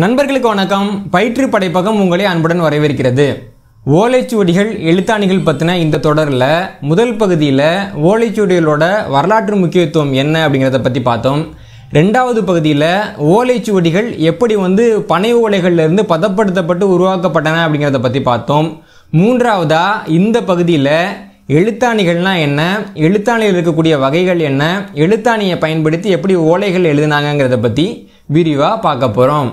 நண்பர்களுக்கு வணக்கம். பயிற்று படைப்பகம் உங்களை அன்புடன் வரவேற்கிறது. ஓலைச்சுவடிகள் எழுத்தாணிகள் பற்றின இந்த தொடரில் முதல் பகுதியில் ஓலைச்சுவடிகளோட வரலாற்று முக்கியத்துவம் என்ன அப்படிங்கிறத பற்றி பார்த்தோம். ரெண்டாவது பகுதியில் ஓலைச்சுவடிகள் எப்படி வந்து பனை ஓலைகள்லேருந்து பதப்படுத்தப்பட்டு உருவாக்கப்பட்டன அப்படிங்கிறத பற்றி பார்த்தோம். மூன்றாவதா இந்த பகுதியில் எழுத்தாணிகள்னா என்ன எழுத்தாணியில் இருக்கக்கூடிய வகைகள் என்ன எழுத்தாணியை பயன்படுத்தி எப்படி ஓலைகள் எழுதினாங்கிறத பற்றி விரிவாக பார்க்க போகிறோம்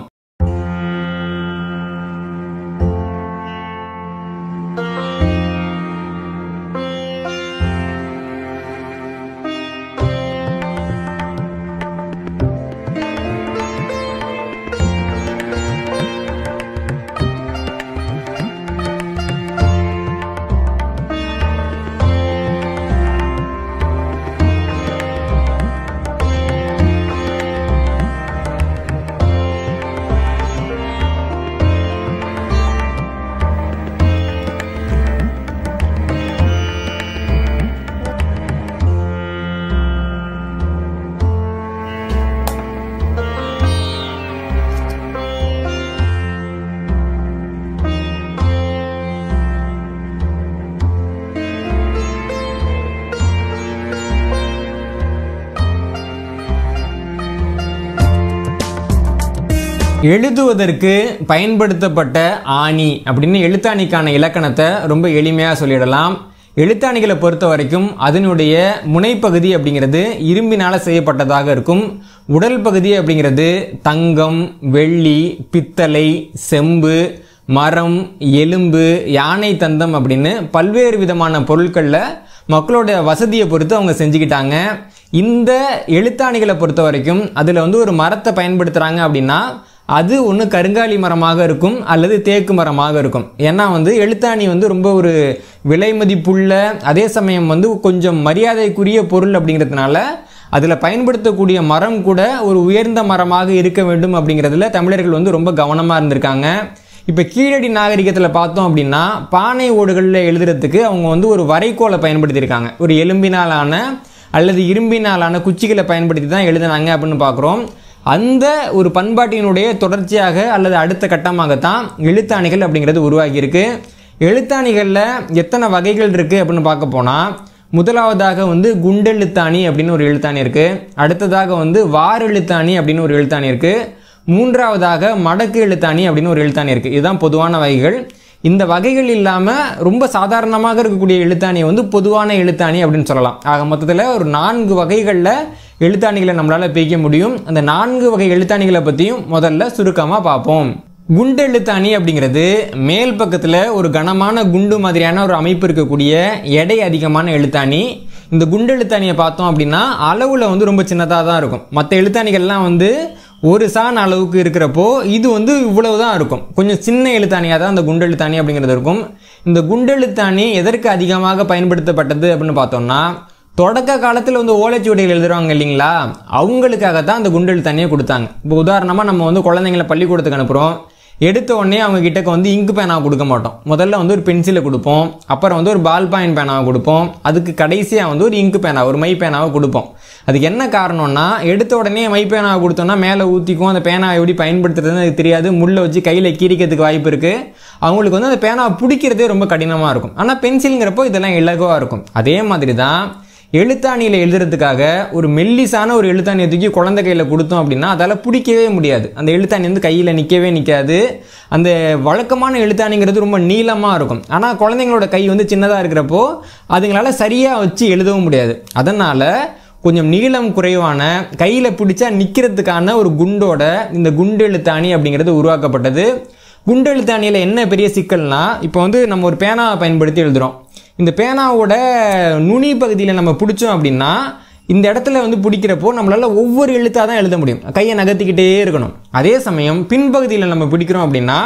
எழுதுவதற்கு பயன்படுத்தப்பட்ட ஆணி அப்படின்னு எழுத்தாணிக்கான இலக்கணத்தை ரொம்ப எளிமையாக சொல்லிடலாம். எழுத்தாணிகளை பொறுத்த வரைக்கும் அதனுடைய முனைப்பகுதி அப்படிங்கிறது இரும்பினால் செய்யப்பட்டதாக இருக்கும். உடல் பகுதி அப்படிங்கிறது தங்கம் வெள்ளி பித்தளை செம்பு மரம் எலும்பு யானை தந்தம் அப்படின்னு பல்வேறு விதமான பொருட்களில் மக்களோட வசதியை பொறுத்து அவங்க செஞ்சுக்கிட்டாங்க. இந்த எழுத்தாணிகளை பொறுத்த வரைக்கும் அதில் வந்து ஒரு மரத்தை பயன்படுத்துகிறாங்க அப்படின்னா அது ஒன்று கருங்காலி மரமாக இருக்கும் அல்லது தேக்கு மரமாக இருக்கும். ஏன்னா வந்து எழுத்தாணி வந்து ரொம்ப ஒரு விலை மதிப்புள்ள அதே சமயம் வந்து கொஞ்சம் மரியாதைக்குரிய பொருள் அப்படிங்கிறதுனால அதில் பயன்படுத்தக்கூடிய மரம் கூட ஒரு உயர்ந்த மரமாக இருக்க வேண்டும் அப்படிங்கிறதுல தமிழர்கள் வந்து ரொம்ப கவனமாக இருந்திருக்காங்க. இப்போ கீழடி நாகரிகத்தில் பார்த்தோம் அப்படின்னா பானை ஓடுகளில் எழுதுறதுக்கு அவங்க வந்து ஒரு வரைகோலை பயன்படுத்தியிருக்காங்க. ஒரு எலும்பினாலான அல்லது இரும்பினாலான குச்சிகளை பயன்படுத்தி தான் எழுதினாங்க அப்படின்னு பார்க்குறோம். அந்த ஒரு பண்பாட்டினுடைய தொடர்ச்சியாக அல்லது அடுத்த கட்டமாகத்தான் எழுத்தாணிகள் அப்படிங்கிறது உருவாகியிருக்கு. எழுத்தாணிகளில் எத்தனை வகைகள் இருக்குது அப்படின்னு பார்க்க போனால் முதலாவதாக வந்து குண்டெழுத்தாணி அப்படின்னு ஒரு எழுத்தாணி இருக்குது அடுத்ததாக வந்து வார் எழுத்தாணி அப்படின்னு ஒரு எழுத்தாணி இருக்குது மூன்றாவதாக மடக்கு எழுத்தாணி அப்படின்னு ஒரு எழுத்தாணி இருக்குது இதுதான் பொதுவான வகைகள். இந்த வகைகள் இல்லாமல் ரொம்ப சாதாரணமாக இருக்கக்கூடிய எழுத்தாணியை வந்து பொதுவான எழுத்தாணி அப்படின்னு சொல்லலாம். ஆக மொத்தத்தில் ஒரு நான்கு வகைகளில் எழுத்தாணிகளை நம்மளால் பிரிக்க முடியும். அந்த நான்கு வகை எழுத்தாணிகளை பற்றியும் முதல்ல சுருக்கமாக பார்ப்போம். குண்டு எழுத்தாணி அப்படிங்கிறது மேல் பக்கத்தில் ஒரு கனமான குண்டு மாதிரியான ஒரு அமைப்பு இருக்கக்கூடிய எடை அதிகமான எழுத்தாணி. இந்த குண்டு எழுத்தாணியை பார்த்தோம் அப்படின்னா அளவில் வந்து ரொம்ப சின்னதாக தான் இருக்கும். மற்ற எழுத்தாணிகள்லாம் வந்து ஒரு சான் அளவுக்கு இருக்கிறப்போ இது வந்து இவ்வளவு தான் இருக்கும். கொஞ்சம் சின்ன எழுத்தாணியாக தான் அந்த குண்டெழுத்தாணி அப்படிங்கிறது இருக்கும். இந்த குண்டெழுத்தாணி எதற்கு அதிகமாக பயன்படுத்தப்பட்டது அப்படின்னு பார்த்தோம்னா தொடக்க காலத்தில் வந்து ஓலைச்சுவடிகள் எழுதுறாங்க இல்லைங்களா? அவங்களுக்காக தான் அந்த குண்டெழுத்தாணியை கொடுத்தாங்க. இப்போ உதாரணமாக நம்ம வந்து குழந்தைங்கள பள்ளிக்கூடத்துக்கு அனுப்புகிறோம் எடுத்த உடனே அவங்க கிட்டக்கு வந்து இங்கு பேனாவை கொடுக்க மாட்டோம். முதல்ல வந்து ஒரு பென்சிலை கொடுப்போம். அப்புறம் வந்து ஒரு பால் பாயிண்ட் பேனாவை கொடுப்போம். அதுக்கு கடைசியாக வந்து ஒரு இங்கு பேனா ஒரு மை பேனாவை கொடுப்போம். அதுக்கு என்ன காரணம்னா எடுத்த உடனே மை பேனாவை கொடுத்தோம்னா மேலே ஊற்றிக்கும் அந்த பேனாவை எப்படி பயன்படுத்துறதுன்னு அது தெரியாது. முள்ளை வச்சு கையில் கீரிக்கிறதுக்கு வாய்ப்பு இருக்குது அவங்களுக்கு வந்து அந்த பேனாவை பிடிக்கிறதே ரொம்ப கடினமாக இருக்கும். ஆனால் பென்சிலுங்கிறப்போ இதெல்லாம் இலகுவாக இருக்கும். அதே மாதிரி தான் எழுத்தாணியில் எழுதுறதுக்காக ஒரு மெல்லிசான ஒரு எழுத்தாணியை தூக்கி குழந்தை கையில் கொடுத்தோம் அப்படின்னா அதால் பிடிக்கவே முடியாது. அந்த எழுத்தாணி வந்து கையில் நிற்கவே நிற்காது அந்த வழக்கமான எழுத்தாணிங்கிறது ரொம்ப நீளமாக இருக்கும். ஆனால் குழந்தைங்களோட கை வந்து சின்னதாக இருக்கிறப்போ அதுங்களால் சரியாக வச்சு எழுதவும் முடியாது. அதனால் கொஞ்சம் நீளம் குறைவான கையில் பிடிச்சா நிற்கிறதுக்கான ஒரு குண்டோட இந்த குண்டு எழுத்தாணி அப்படிங்கிறது உருவாக்கப்பட்டது. குண்டு எழுத்தாணியில் என்ன பெரிய சிக்கல்னா இப்போ வந்து நம்ம ஒரு பேனாவை பயன்படுத்தி எழுதுகிறோம் இந்த பேனாவோட நுனி பகுதியில் நம்ம பிடிச்சோம் அப்படின்னா இந்த இடத்துல வந்து பிடிக்கிறப்போ நம்மளால் ஒவ்வொரு எழுத்தாக தான் எழுத முடியும். கையை நகர்த்திக்கிட்டே இருக்கணும். அதே சமயம் பின்பகுதியில் நம்ம பிடிக்கிறோம் அப்படின்னா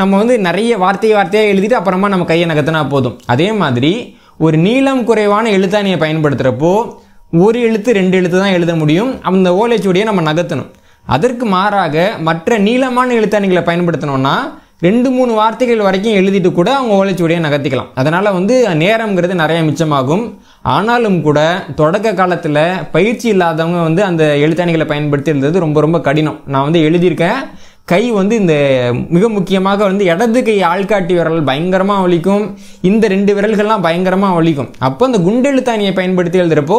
நம்ம வந்து நிறைய வார்த்தை வார்த்தையாக எழுதிட்டு அப்புறமா நம்ம கையை நகர்த்தினா போதும். அதே மாதிரி ஒரு நீளம் குறைவான எழுத்தாணியை பயன்படுத்துகிறப்போ ஒரு எழுத்து ரெண்டு எழுத்து தான் எழுத முடியும். அந்த ஓலைச்சுவடியை நம்ம நகர்த்தணும். அதற்கு மாறாக மற்ற நீளமான எழுத்தாணிகளை பயன்படுத்தினோன்னா ரெண்டு மூணு வார்த்தைகள் வரைக்கும் எழுதிட்டு கூட அவங்க ஓலைச்சுவடியை நகர்த்திக்கலாம். அதனால் வந்து நேரம்ங்கிறது நிறைய மிச்சமாகும். ஆனாலும் கூட தொடக்க காலத்தில் பயிற்சி இல்லாதவங்க வந்து அந்த எழுத்தாணிகளை பயன்படுத்தி இருந்தது ரொம்ப ரொம்ப கடினம். நான் வந்து எழுதியிருக்கேன். கை வந்து இந்த மிக முக்கியமாக வந்து இடது கை ஆள்காட்டி விரல் பயங்கரமாக வலிக்கும் இந்த ரெண்டு விரல்கள்லாம் பயங்கரமாக வலிக்கும் அப்போ அந்த குண்டெழுத்தாணியை பயன்படுத்தி எழுதுகிறப்போ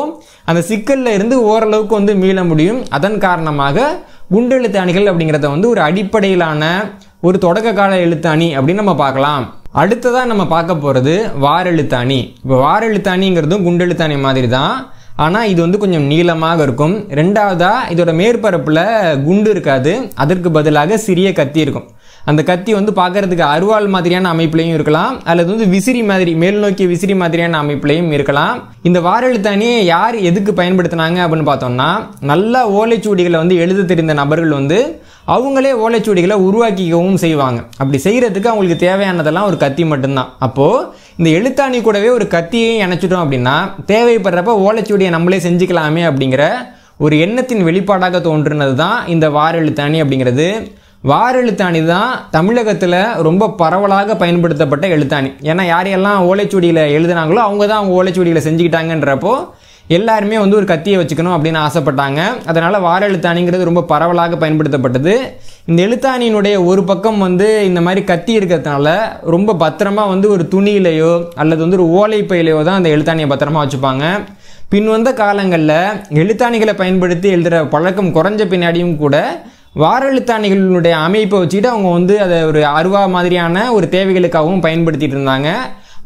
அந்த சிக்கலில் இருந்து ஓரளவுக்கு வந்து மீள முடியும். அதன் காரணமாக குண்டெழுத்தாணிகள் அப்படிங்கிறத வந்து ஒரு அடிப்படையிலான ஒரு தொடக்க கால எழுத்தாணி அப்படின்னு நம்ம பார்க்கலாம். அடுத்ததாக நம்ம பார்க்க போகிறது வாரெழுத்தாணி. இப்போ வாரெழுத்தாணிங்கிறதும் குண்டெழுத்தாணி மாதிரி தான் ஆனால் இது வந்து கொஞ்சம் நீளமாக இருக்கும். ரெண்டாவதாக இதோட மேற்பரப்பில் குண்டு இருக்காது. அதற்கு பதிலாக சிறிய கத்தி இருக்கும். அந்த கத்தி வந்து பார்க்கறதுக்கு அருவாள் மாதிரியான அமைப்புலையும் இருக்கலாம். அல்லது வந்து விசிறி மாதிரி மேல் நோக்கிய விசிறி மாதிரியான அமைப்புலையும் இருக்கலாம். இந்த வாரெழுத்தாணியை யார் எதுக்கு பயன்படுத்தினாங்க அப்படின்னு பார்த்தோம்னா நல்லா ஓலைச்சுவடிகளை வந்து எழுத தெரிந்த நபர்கள் வந்து அவங்களே ஓலைச்சுவடிகளை உருவாக்கிக்கவும் செய்வாங்க. அப்படி செய்கிறதுக்கு அவங்களுக்கு தேவையானதெல்லாம் ஒரு கத்தி மட்டும்தான். அப்போது இந்த எழுத்தாணி கூடவே ஒரு கத்தியையும் இணைச்சிட்டோம் அப்படின்னா தேவைப்படுறப்ப ஓலைச்சுவடியை நம்மளே செஞ்சுக்கலாமே அப்படிங்கிற ஒரு எண்ணத்தின் வெளிப்பாடாக தோன்றுனது தான் இந்த வாரெழுத்தாணி அப்படிங்கிறது. வாரெழுத்தாணி தான் தமிழகத்தில் ரொம்ப பரவலாக பயன்படுத்தப்பட்ட எழுத்தாணி. ஏன்னா யாரையெல்லாம் ஓலைச்சுவடியில் எழுதுனாங்களோ அவங்க தான் அவங்க ஓலைச்சுவடியில் செஞ்சுக்கிட்டாங்கன்றப்போ எல்லாருமே வந்து ஒரு கத்தியை வச்சுக்கணும் அப்படின்னு ஆசைப்பட்டாங்க. அதனால் வார எழுத்தாணிங்கிறது ரொம்ப பரவலாக பயன்படுத்தப்பட்டது. இந்த எழுத்தாணியினுடைய ஒரு பக்கம் வந்து இந்த மாதிரி கத்தி இருக்கிறதுனால ரொம்ப பத்திரமா வந்து ஒரு துணியிலையோ அல்லது வந்து ஒரு ஓலை பையிலையோ தான் அந்த எழுத்தாணியை பத்திரமா வச்சுப்பாங்க. பின் வந்த காலங்களில் எழுத்தாணிகளை பயன்படுத்தி எழுதுகிற பழக்கம் குறைஞ்ச பின்னாடியும் கூட வார எழுத்தாணிகளுடைய அமைப்பை வச்சுக்கிட்டு அவங்க வந்து அதை ஒரு அருவா மாதிரியான ஒரு தேவைகளுக்காகவும் பயன்படுத்திட்டு இருந்தாங்க.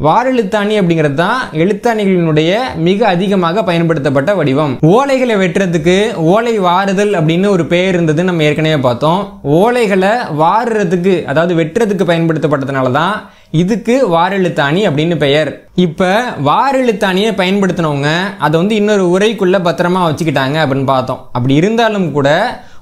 வாரெழுத்தாணி அப்படிங்கிறது தான் எழுத்தாணிகளினுடைய மிக அதிகமாக பயன்படுத்தப்பட்ட வடிவம். ஓலைகளை வெட்டுறதுக்கு ஓலை வாறுதல் அப்படின்னு ஒரு பெயர் இருந்தது நம்ம ஏற்கனவே பார்த்தோம். ஓலைகளை வாறுறதுக்கு அதாவது வெட்டுறதுக்கு பயன்படுத்தப்பட்டதுனால தான் இதுக்கு வாரெழுத்தாணி அப்படின்னு பெயர். இப்போ வாரெழுத்தாணியை பயன்படுத்தினவங்க அதை வந்து இன்னொரு உரைக்குள்ளே பத்திரமா வச்சுக்கிட்டாங்க அப்படின்னு பார்த்தோம். அப்படி இருந்தாலும் கூட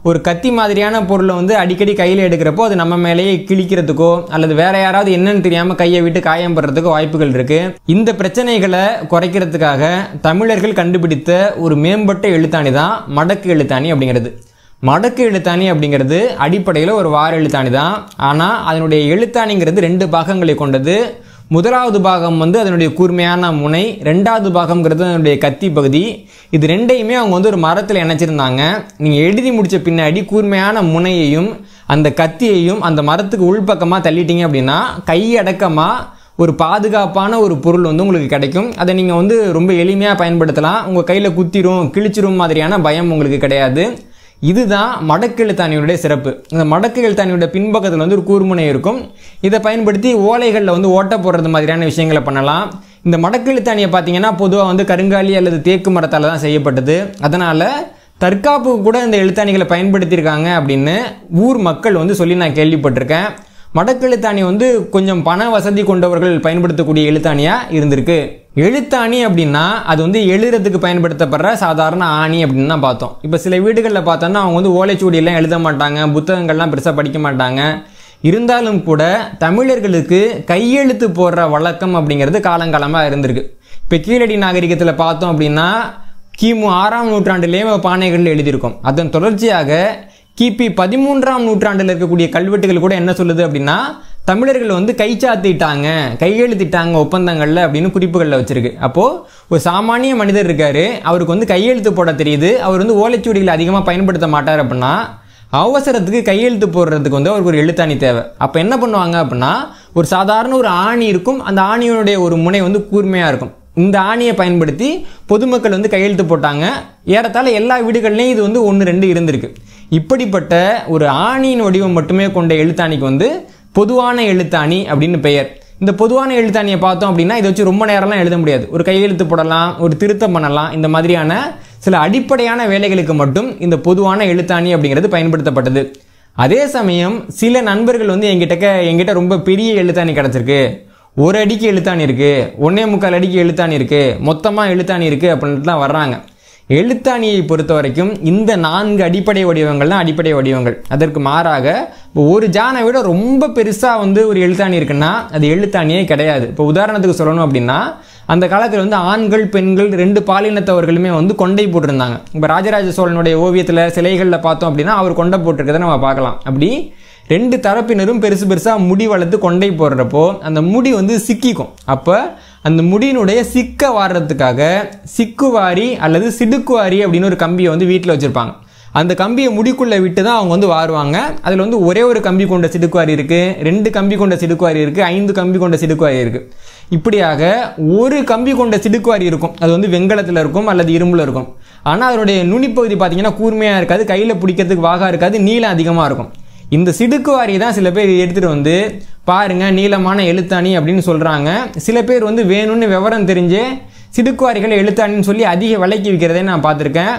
ஒரு கத்தி மாதிரியான பொருளை வந்து அடிக்கடி கையில் எடுக்கிறப்போ அது நம்ம மேலேயே கிழிக்கிறதுக்கோ அல்லது வேற யாராவது என்னன்னு தெரியாமல் கையை விட்டு காயம் படுறதுக்கோ வாய்ப்புகள் இருக்கு. இந்த பிரச்சனைகளை குறைக்கிறதுக்காக தமிழர்கள் கண்டுபிடித்த ஒரு மேம்பட்ட எழுத்தாணி தான் மடக்கு எழுத்தாணி அப்படிங்கிறது. மடக்கு எழுத்தாணி அப்படிங்கிறது அடிப்படையில் ஒரு வார எழுத்தாணி தான் ஆனால் அதனுடைய எழுத்தாணிங்கிறது ரெண்டு பாகங்களை கொண்டது. முதலாவது பாகம் வந்து அதனுடைய கூர்மையான முனை ரெண்டாவது பாகம்ங்கிறது அதனுடைய கத்தி பகுதி. இது ரெண்டையுமே அவங்க வந்து ஒரு மரத்தில் இணைச்சிருந்தாங்க. நீங்கள் எழுதி முடித்த பின்னாடி கூர்மையான முனையையும் அந்த கத்தியையும் அந்த மரத்துக்கு உள்பக்கமாக தள்ளிட்டீங்க அப்படின்னா கையடக்கமாக ஒரு பாதுகாப்பான ஒரு பொருள் வந்து உங்களுக்கு கிடைக்கும். அதை நீங்கள் வந்து ரொம்ப எளிமையாக பயன்படுத்தலாம். உங்கள் கையில் குத்திரும் கிழிச்சிரும் மாதிரியான பயம் உங்களுக்கு கிடையாது. இதுதான் மடக்கு எழுத்தாணியுடைய சிறப்பு. இந்த மடக்கு எழுத்தாணியோட பின்பக்கத்தில் வந்து ஒரு கூர்முனை இருக்கும். இதை பயன்படுத்தி ஓலைகளில் வந்து ஓட்ட போடுறது மாதிரியான விஷயங்களை பண்ணலாம். இந்த மடக்கு எழுத்தாணியை பார்த்தீங்கன்னா பொதுவாக வந்து கருங்காலி அல்லது தேக்கு மரத்தால் தான் செய்யப்பட்டது. அதனால் தற்காப்பு கூட இந்த எழுத்தாணிகளை பயன்படுத்தியிருக்காங்க அப்படின்னு ஊர் மக்கள் வந்து சொல்லி நான் கேள்விப்பட்டிருக்கேன். மடக்கெழுத்தாணி வந்து கொஞ்சம் பண வசதி கொண்டவர்கள் பயன்படுத்தக்கூடிய எழுத்தாணியாக இருந்திருக்கு. எழுத்தாணி அப்படின்னா அது வந்து எழுதுறதுக்கு பயன்படுத்தப்படுற சாதாரண ஆணி அப்படின்னு தான் பார்த்தோம். இப்போ சில வீடுகளில் பார்த்தோன்னா அவங்க வந்து ஓலைச்சுவடியெல்லாம் எழுத மாட்டாங்க புத்தகங்கள்லாம் பெருசாக படிக்க மாட்டாங்க. இருந்தாலும் கூட தமிழர்களுக்கு கையெழுத்து போடுற வழக்கம் அப்படிங்கிறது காலங்காலமாக இருந்திருக்கு. இப்போ கீழடி நாகரிகத்தில் பார்த்தோம் அப்படின்னா கிமு ஆறாம் நூற்றாண்டுலேயே பானைகளில் எழுதியிருக்கோம். அதன் தொடர்ச்சியாக கிபி பதிமூன்றாம் நூற்றாண்டில் இருக்கக்கூடிய கல்வெட்டுகள் கூட என்ன சொல்லுது அப்படின்னா தமிழர்கள் வந்து கைச்சாத்திட்டாங்க கையெழுத்திட்டாங்க ஒப்பந்தங்களில் அப்படின்னு குறிப்புகளில் வச்சிருக்கு. அப்போது ஒரு சாமானிய மனிதர் இருக்காரு அவருக்கு வந்து கையெழுத்து போட தெரியுது அவர் வந்து ஓலைச்சுவடிகளை அதிகமாக பயன்படுத்த மாட்டார் அப்படின்னா அவசரத்துக்கு கையெழுத்து போடுறதுக்கு வந்து அவருக்கு ஒரு எழுத்தாணி தேவை. அப்போ என்ன பண்ணுவாங்க அப்படின்னா ஒரு சாதாரண ஒரு ஆணி இருக்கும் அந்த ஆணியினுடைய ஒரு முனை வந்து கூர்மையாக இருக்கும். இந்த ஆணியை பயன்படுத்தி பொதுமக்கள் வந்து கையெழுத்து போட்டாங்க. ஏறத்தாழ எல்லா வீடுகள்லையும் இது வந்து ஒன்று ரெண்டு இருந்திருக்கு. இப்படிப்பட்ட ஒரு ஆணியின் வடிவம் மட்டுமே கொண்ட எழுத்தாணிக்கு வந்து பொதுவான எழுத்தாணி அப்படின்னு பெயர். இந்த பொதுவான எழுத்தாணியை பார்த்தோம் அப்படின்னா இதை வச்சு ரொம்ப நேரம்லாம் எழுத முடியாது. ஒரு கையெழுத்து போடலாம் ஒரு திருத்தம் பண்ணலாம் இந்த மாதிரியான சில அடிப்படையான வேலைகளுக்கு மட்டும் இந்த பொதுவான எழுத்தாணி அப்படிங்கிறது பயன்படுத்தப்பட்டது. அதே சமயம் சில நண்பர்கள் வந்து எங்கிட்ட எங்கிட்ட ரொம்ப பெரிய எழுத்தாணி கிடச்சிருக்கு. ஒரு அடிக்கு எழுத்தாணி இருக்குது ஒன்னே முக்கால் அடிக்கு எழுத்தாணி இருக்குது மொத்தமாக எழுத்தாணி இருக்குது அப்படின்ட்டுலாம் வர்றாங்க. எழுத்தாணியை பொறுத்த வரைக்கும் இந்த நான்கு அடிப்படை வடிவங்கள் தான் அடிப்படை வடிவங்கள். அதற்கு மாறாக ஒரு ஜானை விட ரொம்ப பெருசாக வந்து ஒரு எழுத்தாணி இருக்குன்னா அது எழுத்தாணியே கிடையாது. இப்போ உதாரணத்துக்கு சொல்லணும் அப்படின்னா அந்த காலத்தில் வந்து ஆண்கள் பெண்கள் ரெண்டு பாலினத்தவர்களுமே வந்து கொண்டை போட்டிருந்தாங்க. இப்போ ராஜராஜ சோழனுடைய ஓவியத்தில் சிலைகளில் பார்த்தோம் அப்படின்னா அவர் கொண்டை போட்டிருக்கதை நம்ம பார்க்கலாம். அப்படி ரெண்டு தரப்பினரும் பெருசு பெருசாக முடி வளர்த்து கொண்டை போடுறப்போ அந்த முடி வந்து சிக்கிக்கும். அப்போ அந்த முடியினுடைய சிக்க வாடுறதுக்காக சிக்குவாரி அல்லது சிடுக்குவாரி அப்படின்னு ஒரு கம்பியை வந்து வீட்டில் வச்சுருப்பாங்க. அந்த கம்பியை முடிக்குள்ளே விட்டு தான் அவங்க வந்து வாருவாங்க. அதில் வந்து ஒரே ஒரு கம்பி கொண்ட சிடுக்குவாரி இருக்குது ரெண்டு கம்பி கொண்ட சிடுக்குவாரி இருக்குது ஐந்து கம்பி கொண்ட சிடுக்குவாரி இருக்குது இப்படியாக ஒரு கம்பி கொண்ட சிடுக்குவாரி இருக்கும். அது வந்து வெங்கலத்தில் இருக்கும் அல்லது இரும்பில் இருக்கும். ஆனால் அதனுடைய நுனிப்பகுதி பார்த்தீங்கன்னா கூர்மையாக இருக்காது கையில் பிடிக்கிறதுக்கு வாகா இருக்காது நீளம் அதிகமாக இருக்கும். இந்த சிடுக்கு வாரி தான் சில பேர் எடுத்துகிட்டு வந்து பாருங்க நீளமான எழுத்தாணி அப்படின்னு சொல்கிறாங்க சில பேர் வந்து வேணும்னு விவரம் தெரிஞ்சு சிடுக்குவாரிகளை எழுத்தாணின்னு சொல்லி அதிக விலைக்கு விற்கிறதே நான் பார்த்துருக்கேன்.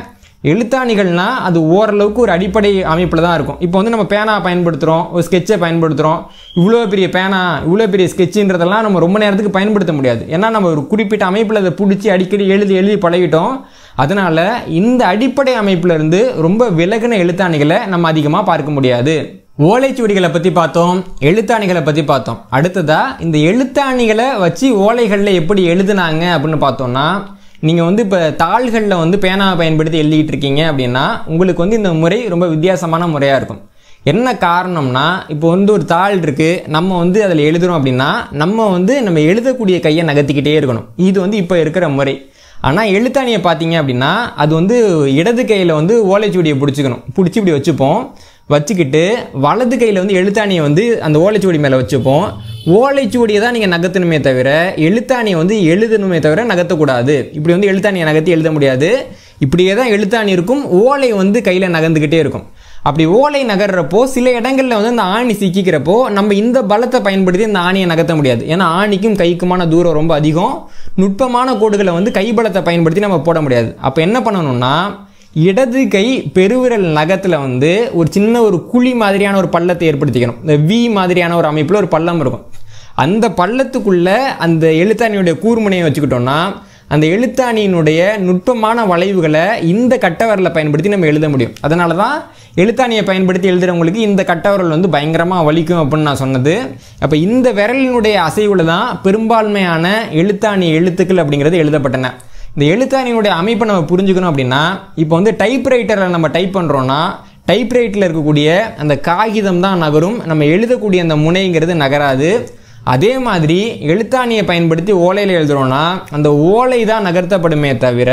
எழுத்தாணிகள்னால் அது ஓரளவுக்கு ஒரு அடிப்படை அமைப்பில் தான் இருக்கும். இப்போ வந்து நம்ம பேனா பயன்படுத்துகிறோம் ஒரு ஸ்கெட்சை பயன்படுத்துகிறோம் இவ்வளோ பெரிய பேனா இவ்வளோ பெரிய ஸ்கெட்சுன்றதெல்லாம் நம்ம ரொம்ப நேரத்துக்கு பயன்படுத்த முடியாது. ஏன்னா நம்ம ஒரு குறிப்பிட்ட அமைப்பில் அதை பிடிச்சி அடிக்கடி எழுதி எழுதி பழகிட்டோம். அதனால் இந்த அடிப்படை அமைப்பிலிருந்து ரொம்ப விலகின எழுத்தாணிகளை நம்ம அதிகமாக பார்க்க முடியாது. ஓலைச்சுவடிகளை பற்றி பார்த்தோம் எழுத்தாணிகளை பற்றி பார்த்தோம். அடுத்ததா இந்த எழுத்தாணிகளை வச்சு ஓலைகளில் எப்படி எழுதுனாங்க அப்படின்னு பார்த்தோம்னா நீங்கள் வந்து இப்போ தாள்களில் வந்து பேனாவை பயன்படுத்தி எழுதிட்டு இருக்கீங்க அப்படின்னா உங்களுக்கு வந்து இந்த முறை ரொம்ப வித்தியாசமான முறையாக இருக்கும். என்ன காரணம்னா இப்போ வந்து ஒரு தாள் இருக்குது நம்ம வந்து அதில் எழுதுகிறோம் அப்படின்னா நம்ம வந்து நம்ம எழுதக்கூடிய கையை நகர்த்திக்கிட்டே இருக்கணும். இது வந்து இப்போ இருக்கிற முறை. ஆனால் எழுத்தாணியை பார்த்தீங்க அப்படின்னா அது வந்து இடது கையில் வந்து ஓலைச்சுவடியை பிடிச்சிக்கணும். பிடிச்சி இப்படி வச்சுப்போம். வச்சுக்கிட்டு வலது கையில் வந்து எழுத்தாணியை வந்து அந்த ஓலைச்சுவடி மேலே வச்சுப்போம். ஓலைச்சுவடியை தான் நீங்கள் நகர்த்தணுமே தவிர எழுத்தாணியை வந்து எழுதணுமே தவிர நகர்த்தக்கூடாது. இப்படி வந்து எழுத்தாணியை நகர்த்தி எழுத முடியாது. இப்படியே தான் எழுத்தாணி இருக்கும். ஓலை வந்து கையில் நகர்ந்துக்கிட்டே இருக்கும். அப்படி ஓலை நகர்றப்போ சில இடங்களில் வந்து அந்த ஆணி சிக்கிக்கிறப்போ நம்ம இந்த பலத்தை பயன்படுத்தி இந்த ஆணியை நகர்த்த முடியாது. ஏன்னா ஆணிக்கும் கைக்குமான தூரம் ரொம்ப அதிகம். நுட்பமான கோடுகளை வந்து கைபலத்தை பயன்படுத்தி நம்ம போட முடியாது. அப்போ என்ன பண்ணணும்னா இடது கை பெருவிரல் நகத்தில் வந்து ஒரு சின்ன ஒரு குழி மாதிரியான ஒரு பள்ளத்தை ஏற்படுத்திக்கணும். இந்த வி மாதிரியான ஒரு அமைப்பில் ஒரு பள்ளம் இருக்கும். அந்த பள்ளத்துக்குள்ளே அந்த எழுத்தாணியுடைய கூர்முனையை வச்சுக்கிட்டோம்னா அந்த எழுத்தாணியினுடைய நுட்பமான வளைவுகளை இந்த கட்டவரலை பயன்படுத்தி நம்ம எழுத முடியும். அதனால தான் எழுத்தாணியை பயன்படுத்தி எழுதுகிறவங்களுக்கு இந்த கட்டவரல் வந்து பயங்கரமாக வலிக்கும் அப்படின்னு நான் சொன்னது. அப்போ இந்த விரலினுடைய அசைவில் தான் பெரும்பான்மையான எழுத்தாணி எழுத்துக்கள் அப்படிங்கிறது எழுதப்பட்டன. இந்த எழுத்தாணியினுடைய அமைப்பை நம்ம புரிஞ்சுக்கணும் அப்படின்னா இப்போ வந்து டைப்ரைட்டரில் நம்ம டைப் பண்ணுறோன்னா டைப்ரைட்டில் இருக்கக்கூடிய அந்த காகிதம் தான் நகரும். நம்ம எழுதக்கூடிய அந்த முனைங்கிறது நகராது. அதே மாதிரி எழுத்தாணியை பயன்படுத்தி ஓலையில் எழுதுகிறோன்னா அந்த ஓலை தான் நகர்த்தப்படுமே தவிர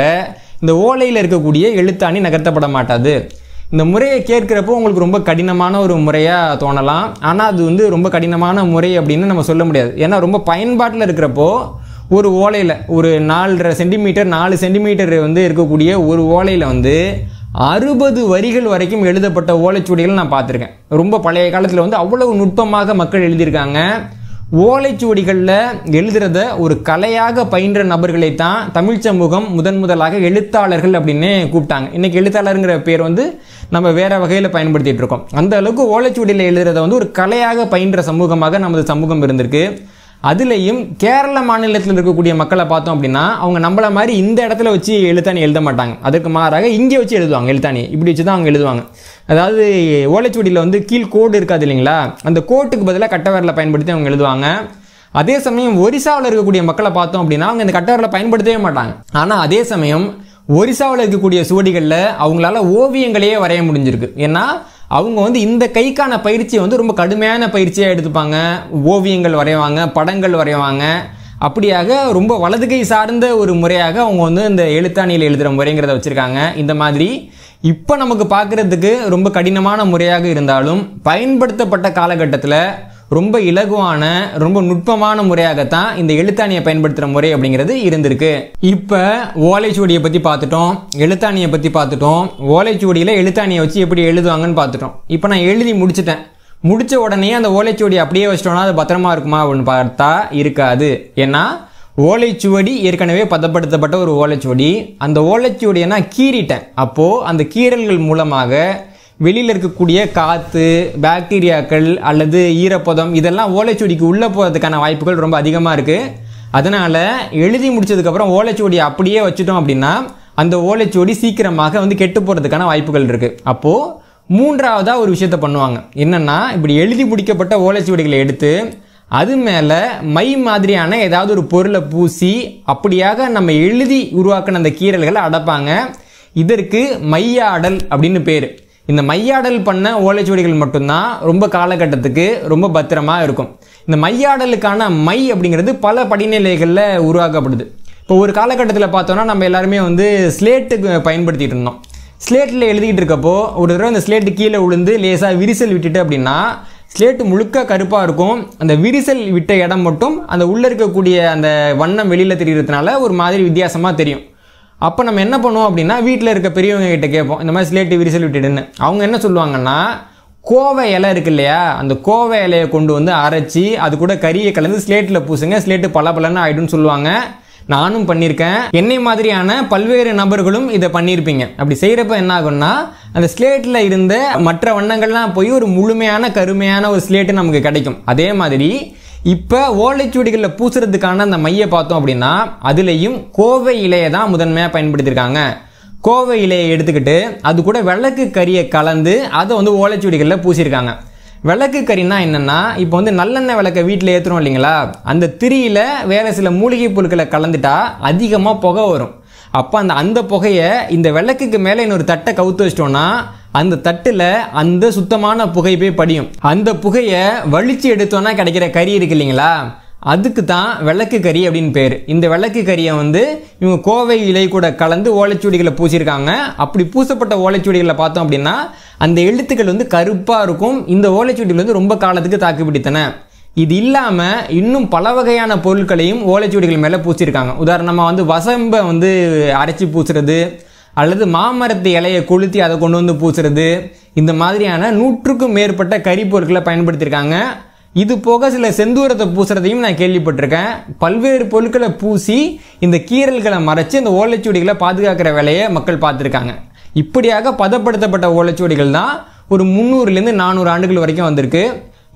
இந்த ஓலையில் இருக்கக்கூடிய எழுத்தாணி நகர்த்தப்பட மாட்டாது. இந்த முறையை கேட்குறப்போ உங்களுக்கு ரொம்ப கடினமான ஒரு முறையாக தோணலாம். ஆனால் அது வந்து ரொம்ப கடினமான முறை அப்படின்னு நம்ம சொல்ல முடியாது. ஏன்னா ரொம்ப பயன்பாட்டில் இருக்கிறப்போ ஒரு ஓலையில் ஒரு நாலரை சென்டிமீட்டர் நாலு சென்டிமீட்டர் வந்து இருக்கக்கூடிய ஒரு ஓலையில் வந்து அறுபது வரிகள் வரைக்கும் எழுதப்பட்ட ஓலைச்சுவடிகள் நான் பார்த்துருக்கேன். ரொம்ப பழைய காலத்தில் வந்து அவ்வளவு நுட்பமாக மக்கள் எழுதியிருக்காங்க. ஓலைச்சுவடிகளில் எழுதுறத ஒரு கலையாக பயின்ற நபர்களை தான் தமிழ் சமூகம் முதன் முதலாக எழுத்தாளர்கள் அப்படின்னு கூப்பிட்டாங்க. இன்னைக்கு எழுத்தாளருங்கிற பேர் வந்து நம்ம வேற வகையில் பயன்படுத்திட்டு இருக்கோம். அந்த அளவுக்கு ஓலைச்சுவடியில் எழுதுறத வந்து ஒரு கலையாக பயின்ற சமூகமாக நமது சமூகம் இருந்திருக்கு. அதுலேயும் கேரள மாநிலத்தில் இருக்கக்கூடிய மக்களை பார்த்தோம் அப்படின்னா அவங்க நம்மள மாதிரி இந்த இடத்துல வச்சு எழுத்தாணி எழுத மாட்டாங்க. அதற்கு மாறாக இங்கே வச்சு எழுதுவாங்க எழுத்தாணி. இப்படி வச்சு தான் அவங்க எழுதுவாங்க. அதாவது ஓலைச்சுவடியில் வந்து கீழ் கோடு இருக்காது இல்லைங்களா? அந்த கோட்டுக்கு பதிலாக கட்டவரில் பயன்படுத்தி அவங்க எழுதுவாங்க. அதே சமயம் ஒரிசாவில் இருக்கக்கூடிய மக்களை பார்த்தோம் அப்படின்னா அவங்க இந்த கட்டவரில் பயன்படுத்தவே மாட்டாங்க. ஆனால் அதே சமயம் ஒரிசாவில் இருக்கக்கூடிய சுவடிகளில் அவங்களால ஓவியங்களையே வரைய முடிஞ்சிருக்கு. ஏன்னா அவங்க வந்து இந்த கைக்கான பயிற்சியை வந்து ரொம்ப கடுமையான பயிற்சியாக எடுத்துப்பாங்க. ஓவியங்கள் வரைவாங்க படங்கள் வரைவாங்க. அப்படியாக ரொம்ப வலது கை சார்ந்த ஒரு முறையாக அவங்க வந்து இந்த எழுத்தாணியில் எழுதுகிற முறைங்கிறத வச்சுருக்காங்க. இந்த மாதிரி இப்போ நமக்கு பார்க்குறதுக்கு ரொம்ப கடினமான முறையாக இருந்தாலும் பயன்படுத்தப்பட்ட காலகட்டத்தில் ரொம்ப இலகுவான ரொம்ப நுட்பமான முறையாகத்தான் இந்த எழுத்தாணியை பயன்படுத்துகிற முறை அப்படிங்கிறது இருந்திருக்கு. இப்போ ஓலைச்சுவடியை பற்றி பார்த்துட்டோம். எழுத்தாணியை பற்றி பார்த்துட்டோம். ஓலைச்சுவடியில் எழுத்தாணியை வச்சு எப்படி எழுதுவாங்கன்னு பார்த்துட்டோம். இப்போ நான் எழுதி முடிச்சிட்டேன். முடித்த உடனே அந்த ஓலைச்சுவடி அப்படியே வச்சிட்டோம்னா அது பத்திரமா இருக்குமா அப்படின்னு பார்த்தா இருக்காது. ஏன்னா ஓலைச்சுவடி ஏற்கனவே பதப்படுத்தப்பட்ட ஒரு ஓலைச்சுவடி. அந்த ஓலைச்சுவடியை நான் கீறிட்டேன். அப்போது அந்த கீறல்கள் மூலமாக வெளியில் இருக்கக்கூடிய காற்று பாக்டீரியாக்கள் அல்லது ஈரப்பதம் இதெல்லாம் ஓலைச்சுவடிக்கு உள்ளே போகிறதுக்கான வாய்ப்புகள் ரொம்ப அதிகமாக இருக்குது அதனால் எழுதி முடிச்சதுக்கப்புறம் ஓலைச்சுவடி அப்படியே வச்சுட்டோம் அப்படின்னா அந்த ஓலைச்சுவடி சீக்கிரமாக வந்து கெட்டு போகிறதுக்கான வாய்ப்புகள் இருக்குது அப்போது மூன்றாவதாக ஒரு விஷயத்த பண்ணுவாங்க. என்னென்னா இப்படி எழுதி முடிக்கப்பட்ட ஓலைச்சுவடிகளை எடுத்து அது மேலே மை மாதிரியான ஏதாவது ஒரு பொருளை பூசி அப்படியாக நம்ம எழுதி உருவாக்கின அந்த கீறல்களை அடைப்பாங்க. இதற்கு மையாடல் அப்படின்னு பேர். இந்த மையாடல் பண்ண ஓலைச்சுவடிகள் மட்டும்தான் ரொம்ப காலகட்டத்துக்கு ரொம்ப பத்திரமா இருக்கும். இந்த மையாடலுக்கான மை அப்படிங்கிறது பல படிநிலைகளில் உருவாக்கப்படுது. இப்போ ஒரு காலகட்டத்தில் பார்த்தோன்னா நம்ம எல்லாருமே வந்து ஸ்லேட்டு பயன்படுத்திகிட்டு இருந்தோம். ஸ்லேட்டில் எழுதிக்கிட்டு இருக்கப்போ ஒரு தடவை அந்த ஸ்லேட்டு கீழே விழுந்து லேசாக விரிசல் விட்டுட்டு அப்படின்னா ஸ்லேட்டு முழுக்க கருப்பாக இருக்கும். அந்த விரிசல் விட்ட இடம் மட்டும் அந்த உள்ளே இருக்கக்கூடிய அந்த வண்ணம் வெளியில் தெரிகிறதுனால ஒரு மாதிரி வித்தியாசமாக தெரியும். அப்போ நம்ம என்ன பண்ணுவோம் அப்படின்னா வீட்டில் இருக்க பெரியவங்க கிட்ட கேட்போம் இந்த மாதிரி ஸ்லேட்டு விரிசல் விட்டுடுன்னு. அவங்க என்ன சொல்லுவாங்கன்னா கோவை இலை இருக்கு இல்லையா அந்த கோவை இலையை கொண்டு வந்து அரைச்சி அது கூட கறியை கலந்து ஸ்லேட்டில் பூசுங்க ஸ்லேட்டு பளபளன்னு ஆகிடும்னு சொல்லுவாங்க. நானும் பண்ணியிருக்கேன் என்னை மாதிரியான பல்வேறு நபர்களும் இதை பண்ணியிருப்பீங்க அப்படி செய்கிறப்ப என்ன ஆகும்னா அந்த ஸ்லேட்டில் இருந்த மற்ற வண்ணங்கள்லாம் போய் ஒரு முழுமையான கருமையான ஒரு ஸ்லேட்டு நமக்கு கிடைக்கும். அதே மாதிரி இப்போ ஓலைச்சுவடிகளில் பூசுறதுக்கான அந்த மையை பார்த்தோம் அப்படின்னா அதுலேயும் கோவை இலையை தான் முதன்மையாக பயன்படுத்தியிருக்காங்க. கோவை இலையை எடுத்துக்கிட்டு அது கூட விளக்கு கறியை கலந்து அதை வந்து ஓலைச்சுவடிகளில் பூசியிருக்காங்க. விளக்கு கறினா என்னென்னா இப்போ வந்து நல்லெண்ணெய் விளக்கை வீட்டில் ஏற்றுறோம் இல்லைங்களா? அந்த திரியில் வேறு சில மூலிகை பொருட்களை கலந்துட்டா அதிகமாக புகை வரும். அப்போ அந்த அந்த புகையை இந்த விளக்குக்கு மேலே இன்னொரு தட்டை கவுத்து வச்சிட்டோன்னா அந்த தட்டில் அந்த சுத்தமான புகை போய் படியும். அந்த புகையை வலிச்சு எடுத்தோன்னா கிடைக்கிற கறி இருக்கு இல்லைங்களா? அதுக்கு தான் விளக்கு கறி அப்படின்னு பேர். இந்த விளக்கு கறியை வந்து இவங்க கோவை இலை கூட கலந்து ஓலைச்சுவடிகளை பூசியிருக்காங்க. அப்படி பூசப்பட்ட ஓலைச்சுவடிகளை பார்த்தோம் அப்படின்னா அந்த எழுத்துக்கள் வந்து கருப்பாக இருக்கும். இந்த ஓலைச்சுவடிகள் வந்து ரொம்ப காலத்துக்கு தாக்கு பிடித்தன இது இல்லாமல் இன்னும் பல வகையான பொருட்களையும் ஓலைச்சுவடிகள் மேலே பூசியிருக்காங்க உதாரணமாக வந்து வசம்பை வந்து அரைச்சி பூசுறது அல்லது மாமரத்து இலையை கொளுத்தி அதை கொண்டு வந்து பூசுறது இந்த மாதிரியான நூற்றுக்கும் மேற்பட்ட கறி பொருட்களை பயன்படுத்தியிருக்காங்க இது போக சில செந்தூரத்தை பூசுறதையும் நான் கேள்விப்பட்டிருக்கேன். பல்வேறு பொருட்களை பூசி இந்த கீறல்களை மறைச்சு இந்த ஓலைச்சுவடிகளை பாதுகாக்கிற வேலையை மக்கள் பார்த்துருக்காங்க. இப்படியாக பதப்படுத்தப்பட்ட ஓலைச்சுவடிகள் தான் ஒரு முந்நூறுலேருந்து நானூறு ஆண்டுகள் வரைக்கும் வந்திருக்கு.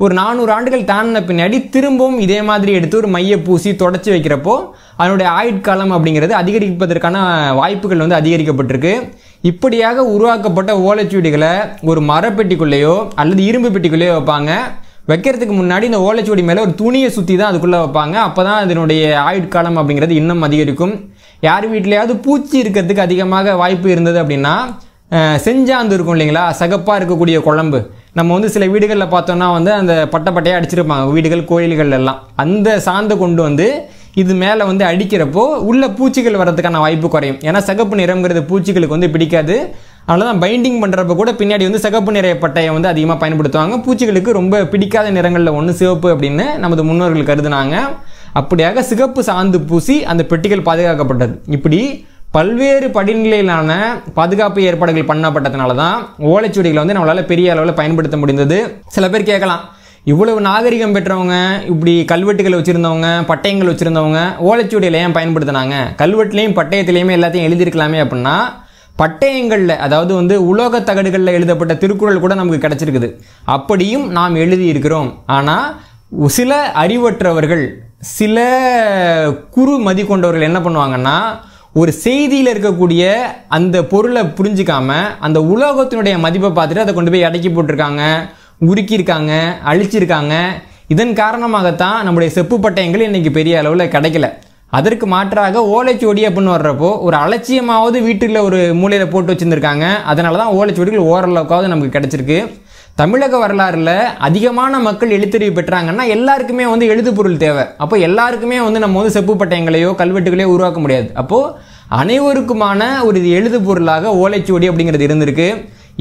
ஒரு நானூறு ஆண்டுகள் தாண்டின பின்னாடி திரும்பவும் இதே மாதிரி எடுத்து ஒரு மைய பூசி தொடச்சி வைக்கிறப்போ அதனுடைய ஆயுட்காலம் அப்படிங்கிறது அதிகரிப்பதற்கான வாய்ப்புகள் வந்து அதிகரிக்கப்பட்டிருக்கு. இப்படியாக உருவாக்கப்பட்ட ஓலைச்சுவடிகளை ஒரு மரப்பெட்டிக்குள்ளேயோ அல்லது இரும்பு பெட்டிக்குள்ளேயோ வைப்பாங்க. வைக்கிறதுக்கு முன்னாடி இந்த ஓலைச்சுவடி மேலே ஒரு துணியை சுற்றி தான் அதுக்குள்ளே வைப்பாங்க. அப்போ தான் அதனுடைய ஆயுட்காலம் அப்படிங்கிறது இன்னும் அதிகரிக்கும். யார் வீட்லையாவது பூச்சி இருக்கிறதுக்கு அதிகமாக வாய்ப்பு இருந்தது அப்படின்னா செஞ்சாந்து இருக்கும் இல்லைங்களா? சகப்பாக இருக்கக்கூடிய குழம்பு. நம்ம வந்து சில வீடுகளில் பார்த்தோன்னா வந்து அந்த பட்டை பட்டையாக அடிச்சிருப்பாங்க. வீடுகள் கோயில்கள் எல்லாம். அந்த சாந்தை கொண்டு வந்து இது மேலே வந்து அடிக்கிறப்போ உள்ள பூச்சிகள் வர்றதுக்கான வாய்ப்பு குறையும். ஏன்னா சிகப்பு நிறம்ங்கிறது பூச்சிகளுக்கு வந்து பிடிக்காது. அதனால தான் பைண்டிங் பண்ணுறப்ப கூட பின்னாடி வந்து சிகப்பு நிற பட்டையை வந்து அதிகமாக பயன்படுத்துவாங்க. பூச்சிகளுக்கு ரொம்ப பிடிக்காத நிறங்களில் ஒன்று சிவப்பு அப்படின்னு நமது முன்னோர்கள் கருதுனாங்க. அப்படியாக சிகப்பு சாந்து பூசி அந்த பெட்டிகள் பாதுகாக்கப்பட்டது. இப்படி பல்வேறு படிநிலையிலான பாதுகாப்பு ஏற்பாடுகள் பண்ணப்பட்டதுனால தான் ஓலைச்சுவடிகளை வந்து நம்மளால் பெரிய அளவில் பயன்படுத்த முடிந்தது. சில பேர் கேட்கலாம் இவ்வளவு நாகரிகம் பெற்றவங்க இப்படி கல்வெட்டுகள் வச்சுருந்தவங்க பட்டயங்கள் வச்சுருந்தவங்க ஓலைச்சுவடியில் ஏன் பயன்படுத்தினாங்க? கல்வெட்டுலேயும் பட்டயத்திலையுமே எல்லாத்தையும் எழுதியிருக்கலாமே அப்படின்னா பட்டயங்களில் அதாவது வந்து உலோக தகடுகளில் எழுதப்பட்ட திருக்குறள் கூட நமக்கு கிடைச்சிருக்குது. அப்படியும் நாம் எழுதியிருக்கிறோம். ஆனால் சில அறிவற்றவர்கள் சில குறு மதி கொண்டவர்கள் என்ன பண்ணுவாங்கன்னா ஒரு செய்தியில் இருக்கக்கூடிய அந்த பொருளை புரிஞ்சிக்காம அந்த உலோகத்தினுடைய மதிப்பை பார்த்துட்டு அதை கொண்டு போய் அடக்கி போட்டிருக்காங்க உருக்கியிருக்காங்க அழிச்சிருக்காங்க. இதன் காரணமாகத்தான் நம்முடைய செப்பு பட்டயங்கள் இன்றைக்கி பெரிய அளவில் கிடைக்கல. அதற்கு மாற்றாக ஓலைச்சுவடி அப்படின்னு வர்றப்போ ஒரு அலட்சியமாவது வீட்டில் ஒரு மூலையில் போட்டு வச்சுருந்துருக்காங்க. அதனால தான் ஓலைச்சுவடிகள் ஓரளவுக்காவது நமக்கு கிடச்சிருக்கு. தமிழக வரலாறுல அதிகமான மக்கள் எழுத்தறிவு பெற்றாங்கன்னா எல்லாருக்குமே வந்து எழுது பொருள் தேவை. அப்போ எல்லாருக்குமே வந்து நம்ம வந்து செப்பு பட்டயங்களையோ கல்வெட்டுகளையோ உருவாக்க முடியாது. அப்போ அனைவருக்குமான ஒரு இது எழுது பொருளாக ஓலைச்சுவடி அப்படிங்கிறது இருந்திருக்கு.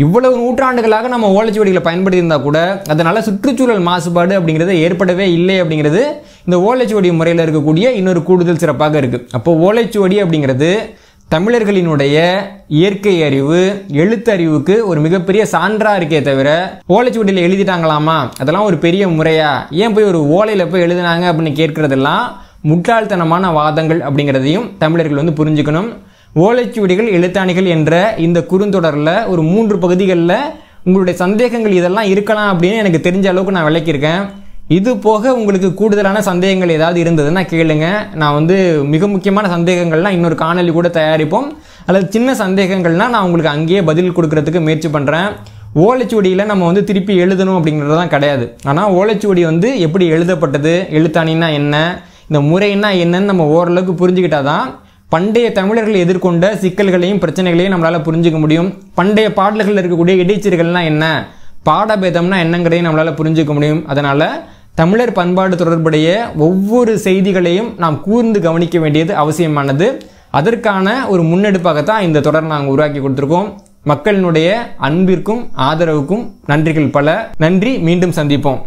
இவ்வளவு நூற்றாண்டுகளாக நம்ம ஓலைச்சுவடிகளை பயன்படுத்தி இருந்தால் கூட அதனால சுற்றுச்சூழல் மாசுபாடு அப்படிங்கிறது ஏற்படவே இல்லை அப்படிங்கிறது இந்த ஓலைச்சுவடி முறையில் இருக்கக்கூடிய இன்னொரு கூடுதல் சிறப்பாக இருக்கு. அப்போ ஓலைச்சுவடி அப்படிங்கிறது தமிழர்களினுடைய இயற்கை அறிவு எழுத்தறிவுக்கு ஒரு மிகப்பெரிய சான்றா இருக்கே தவிர ஓலைச்சுவடியில் எழுதிட்டாங்களாமா? அதெல்லாம் ஒரு பெரிய முறையா? ஏன் போய் ஒரு ஓலையில போய் எழுதினாங்க அப்படின்னு கேட்கறதெல்லாம் முட்டாள்தனமான வாதங்கள் அப்படிங்கிறதையும் தமிழர்கள் வந்து புரிஞ்சுக்கணும். ஓலைச்சுவடிகள் எழுத்தாணிகள் என்ற இந்த குறுந்தொடரில் ஒரு மூன்று பகுதிகளில் உங்களுடைய சந்தேகங்கள் இதெல்லாம் இருக்கலாம் அப்படின்னு எனக்கு தெரிஞ்ச அளவுக்கு நான் விளக்கியிருக்கேன். இது போக உங்களுக்கு கூடுதலான சந்தேகங்கள் ஏதாவது இருந்ததுன்னா கேளுங்க. நான் வந்து மிக முக்கியமான சந்தேகங்கள்லாம் இன்னொரு காணொலி கூட தயாரிப்போம். அல்லது சின்ன சந்தேகங்கள்னா நான் உங்களுக்கு அங்கேயே பதில் கொடுக்கறதுக்கு முயற்சி பண்ணுறேன் ஓலைச்சுவடியில் நம்ம வந்து திருப்பி எழுதணும் அப்படிங்கிறதுலாம் கிடையாது. ஆனால் ஓலைச்சுவடி வந்து எப்படி எழுதப்பட்டது எழுத்தாணின்னா என்ன இந்த முறைன்னா என்னன்னு நம்ம ஓரளவுக்கு புரிஞ்சுக்கிட்டாதான் பண்டைய தமிழர்கள் எதிர்கொண்ட சிக்கல்களையும் பிரச்சனைகளையும் நம்மளால் புரிஞ்சுக்க முடியும். பண்டைய பாடல்களில் இருக்கக்கூடிய இடைச்சீர்கள்னால் என்ன பாடபேதம்னா என்னங்கிறதையும் நம்மளால் புரிஞ்சுக்க முடியும். அதனால் தமிழர் பண்பாடு தொடர்புடைய ஒவ்வொரு செய்திகளையும் நாம் கூர்ந்து கவனிக்க வேண்டியது அவசியமானது. அதற்கான ஒரு முன்னெடுப்பாகத்தான் இந்த தொடர் நாங்கள் உருவாக்கி கொடுத்துருக்கோம். மக்களினுடைய அன்பிற்கும் ஆதரவுக்கும் நன்றிகள் பல. நன்றி மீண்டும் சந்திப்போம்.